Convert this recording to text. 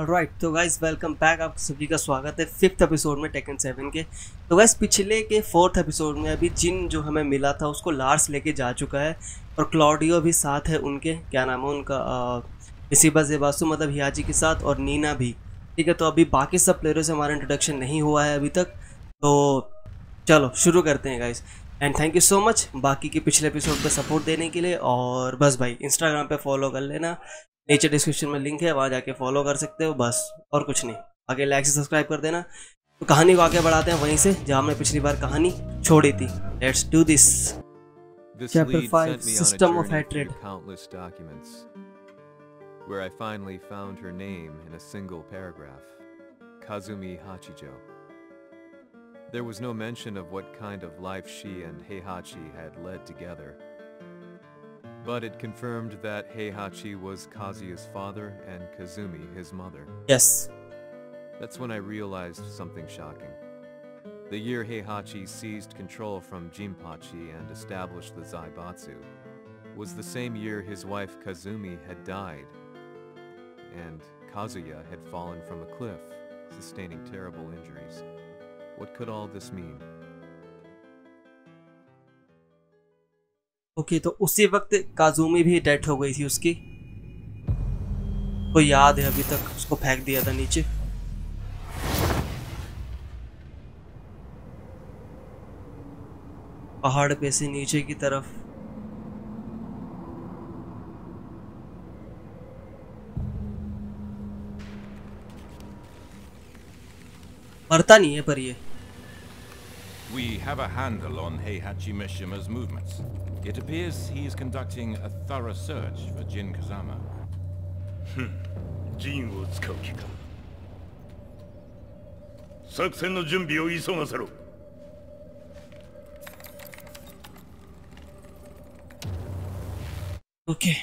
Right तो guys welcome back आप सभी का स्वागत है फिफ्थ एपिसोड में टेकन सेवन के। तो गाइज़ पिछले के फोर्थ एपिसोड में अभी जिन जो हमें मिला था, उसको लार्स लेके जा चुका है और क्लॉडियो भी साथ है उनके। क्या नाम है उनका? इसीबा जेबासु मतलब हियाजी के साथ और नीना भी। ठीक है तो अभी बाकी सब प्लेयरों से हमारा इंट्रोडक्शन नहीं हुआ है अभी तक। तो चलो, शुरू करते हैं guys and thank you so much बाकी के पिछले एपिसोड पे सपोर्ट देने के लिए और बस भाई इंस्टाग्राम पे फॉलो कर लेना। नीचे डिस्क्रिप्शन में लिंक है वहाँ जाके फॉलो कर सकते हो बस और कुछ नहीं आगे लाइक से सब्सक्राइब कर देना तो कहानी को आगे बढ़ाते हैं वहीं से जहाँ हमने पिछली बार कहानी छोड़ी थी let's do this Chapter lead five, System of Hatred. countless documents, where I finally found her name in a single paragraph, Kazumi Hachijo. There was no mention of what kind of life she and Heihachi had led together. But it confirmed that Heihachi was Kazuya's father and Kazumi his mother. Yes. That's when I realized something shocking. The year Heihachi seized control from Jinpachi and established the Zaibatsu was the same year his wife Kazumi had died, and Kazuya had fallen from a cliff, sustaining terrible injuries. What could all this mean? Okay तो उसी वक्त काजूमी भी death हो गई थी उसकी। को याद है अभी तक? उसको फेंक दिया था नीचे। पहाड़ पे से नीचे की तरफ़। मरता नहीं है पर ये। We have a handle on Heihachi Mishima's movements. It appears he is conducting a thorough search for Jin Kazama. 陣を使う気か作戦の準備を急がせろ okay